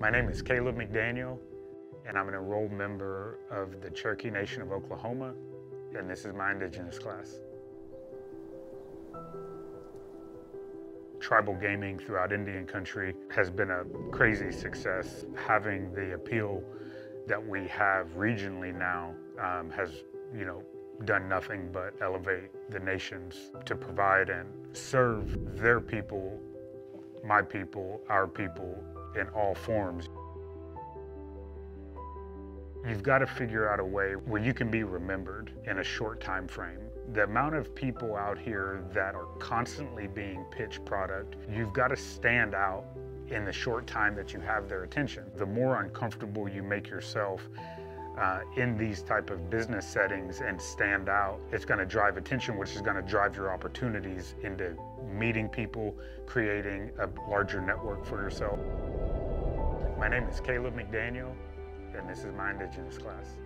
My name is Caleb McDaniel, and I'm an enrolled member of the Cherokee Nation of Oklahoma, and this is my Indigenous class. Tribal gaming throughout Indian country has been a crazy success. Having the appeal that we have regionally now um, has, you know, done nothing but elevate the nations to provide and serve their people, my people, our people in all forms. You've got to figure out a way where you can be remembered in a short time frame. The amount of people out here that are constantly being pitched product, you've got to stand out in the short time that you have their attention. The more uncomfortable you make yourself uh, in these type of business settings and stand out, it's going to drive attention, which is going to drive your opportunities into meeting people, creating a larger network for yourself. My name is Caleb McDaniel, and this is my Indigenous class.